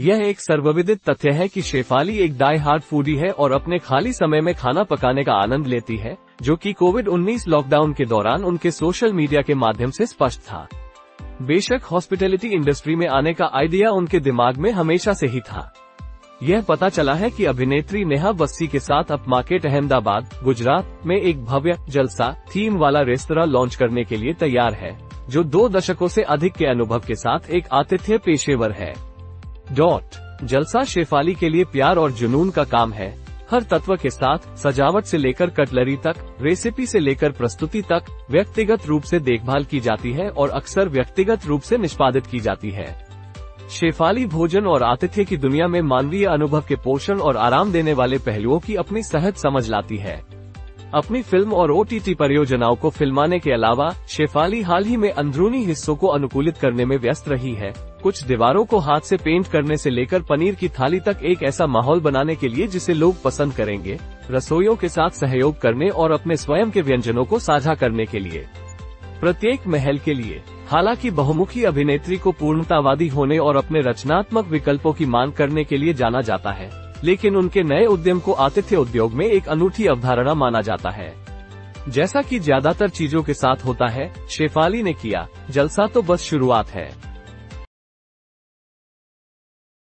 यह एक सर्वविदित तथ्य है कि शेफाली एक डाई हार्ड फूडी है और अपने खाली समय में खाना पकाने का आनंद लेती है, जो कि कोविड 19 लॉकडाउन के दौरान उनके सोशल मीडिया के माध्यम से स्पष्ट था। बेशक हॉस्पिटैलिटी इंडस्ट्री में आने का आइडिया उनके दिमाग में हमेशा से ही था। यह पता चला है कि अभिनेत्री नेहा बस्सी के साथ अप मार्केट अहमदाबाद, गुजरात में एक भव्य जलसा थीम वाला रेस्तरा लॉन्च करने के लिए तैयार है, जो दो दशकों से अधिक के अनुभव के साथ एक आतिथ्य पेशेवर है। डॉट, जलसा शेफाली के लिए प्यार और जुनून का काम है। हर तत्व के साथ, सजावट से लेकर कटलरी तक, रेसिपी से लेकर प्रस्तुति तक, व्यक्तिगत रूप से देखभाल की जाती है और अक्सर व्यक्तिगत रूप से निष्पादित की जाती है। शेफाली भोजन और आतिथ्य की दुनिया में मानवीय अनुभव के पोषण और आराम देने वाले पहलुओं की अपनी सहज समझ लाती है। अपनी फ़िल्म और ओटीटी परियोजनाओं को फिल्माने के अलावा, शेफाली हाल ही में अंदरूनी हिस्सों को अनुकूलित करने में व्यस्त रही है। कुछ दीवारों को हाथ से पेंट करने से लेकर पनीर की थाली तक एक ऐसा माहौल बनाने के लिए जिसे लोग पसंद करेंगे, रसोइयों के साथ सहयोग करने और अपने स्वयं के व्यंजनों को साझा करने के लिए। प्रत्येक महल के लिए, हालाँकि बहुमुखी अभिनेत्री को पूर्णतावादी होने और अपने रचनात्मक विकल्पों की मांग करने के लिए जाना जाता है, लेकिन उनके नए उद्यम को आतिथ्य उद्योग में एक अनूठी अवधारणा माना जाता है। जैसा कि ज़्यादातर चीज़ों के साथ होता है, शेफाली ने किया, जलसा तो बस शुरुआत है।